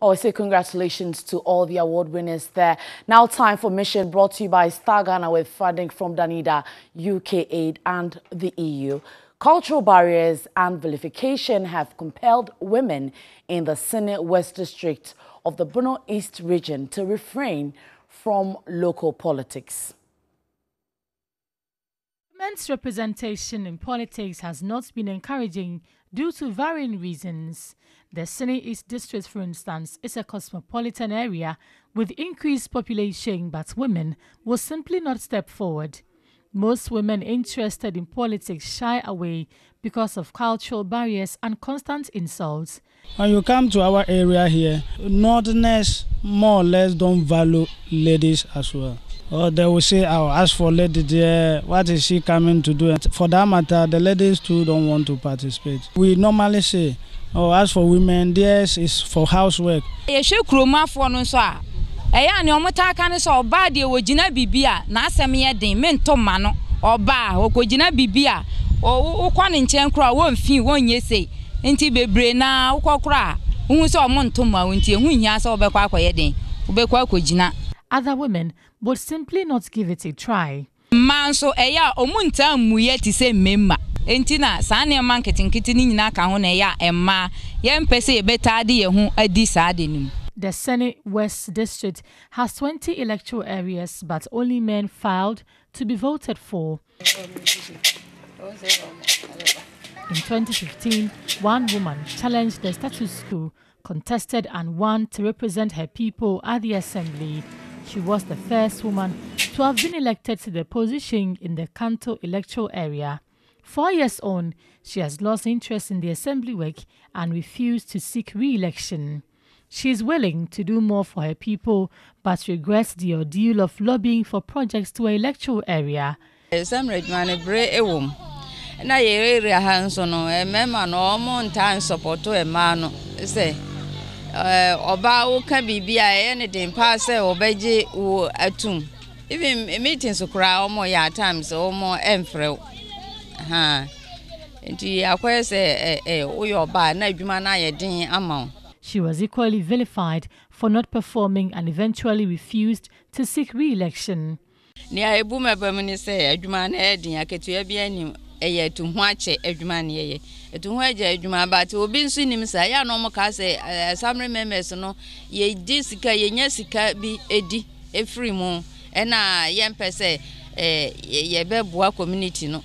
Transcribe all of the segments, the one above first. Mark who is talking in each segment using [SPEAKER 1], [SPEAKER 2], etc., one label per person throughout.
[SPEAKER 1] Oh, I say congratulations to all the award winners there. Now time for Mission brought to you by Star Ghana with funding from Danida, UK Aid and the EU. Cultural barriers and vilification have compelled women in the Sene West District of the Bono East region to refrain from local politics.
[SPEAKER 2] Men's representation in politics has not been encouraging due to varying reasons. The Sene East District, for instance, is a cosmopolitan area with increased population, but women will simply not step forward. Most women interested in politics shy away because of cultural barriers and constant insults.
[SPEAKER 3] When you come to our area here, Northerners more or less don't value ladies as well. Or they will say, oh, as for lady there, what is she coming to do? And for that matter, the ladies too don't want to participate. We normally say, oh, as for women, theirs is for housework.
[SPEAKER 4] yɛhwɛ kuromafoɔ no nso a ɛyɛ a nea ɔmo taa ka ne sɛ ɔbaa deɛ wɔgyina biribi a n'asɛm yɛ den mento ma no ɔbaa wɔkɔgyina biribi a wokɔ ne nkyɛn koraa wɔmfi wɔnyɛ sei nti bebree naa wokɔ koraa wohu sɛ ɔmo nto ma wo nti ɛho nhia sɛ wobɛkɔ akɔyɛ den wobɛkɔ akɔgyina
[SPEAKER 2] Other women would simply not give it a try.
[SPEAKER 4] mmaa nso ɛyɛ a ɔmo ntaa mmuyɛ te sɛ mmarima nti na saa nneɛma nketenkete no nyinaa ka ho na ɛyɛ a mmaa yɛmpɛ sɛ yɛbɛtaa de yɛn ho adi saa de no mu
[SPEAKER 2] The Sene West District has 20 electoral areas, but only men filed to be voted for. In 2015, one woman challenged the status quo, contested and won to represent her people at the assembly. She was the first woman to have been elected to the position in the Kanto electoral area. Four years on, she has lost interest in the assembly work and refused to seek re-election. She is willing to do more for her people, but regrets the ordeal of lobbying for projects to her electoral area.
[SPEAKER 4] na yɛ area ha nso no mmarima no ɔmo ntaa nsɔpɔto mmaa no sɛ Eh, ɔbaa woka biribi a ɛyɛ ne den paa sɛ ɔbɛgye wo atum. Even meetings koraa ɔmo yɛ at times ɔmo ɛmfrɛ wo. Ha nti akɔyɛ sɛ ɛ ɛ woyɛ ɔbaa na adwuma no ayɛ den ama wo.
[SPEAKER 2] She was equally vilified for not performing and eventually refused to seek re-election.
[SPEAKER 4] nea ebu mɛbɛ mu ne sɛ adwuma no ɛyɛ den akatua bi anim ɛyɛ etu ho akyɛ adwuma no yɛyɛ. Etu ho agya adwuma but obi nso nim saa. Yɛ a na ɔmo kaa sɛ ɛɛ samre members no yɛdi sika yɛnya sika bi edi efiri mu. Ɛna yɛmpɛ sɛ ɛɛ yɛ- yɛbɛboa community no.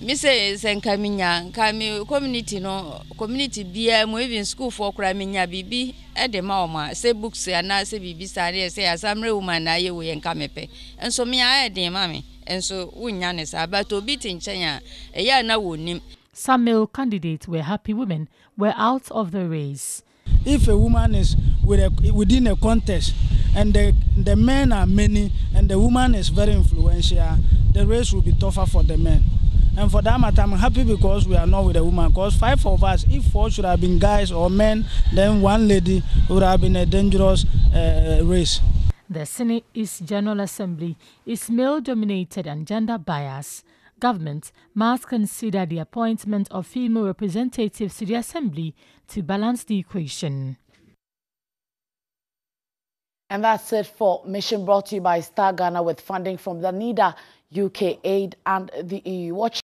[SPEAKER 4] Mi sɛ sɛ nka mi nya nka mi community no community biara mu even schoolfoɔ koraa mi nya biribi ɛde ma wɔn a sɛ books anaasɛ biribi saa deɛ sɛ asamre woman na ayɛ wo yɛ nka mepɛ. Nso mi ayɛ den ma mi nso wonya ne saa but obi te nkyɛn a ɛyɛ a na wɔnim.
[SPEAKER 2] Some male candidates were happy women were out of the race.
[SPEAKER 3] If a woman is with a, within a contest and the, the men are many and the woman is very influential, the race will be tougher for the men. And for that matter, I'm happy because we are not with a woman. Because five of us, if four should have been guys or men, then one lady would have been a dangerous uh, race.
[SPEAKER 2] The Sene East General Assembly is male dominated and gender biased. Government must consider the appointment of female representatives to the Assembly to balance the equation.
[SPEAKER 1] And that's it for Mission brought to you by Star Ghana with funding from Danida, UK Aid and the EU. Watch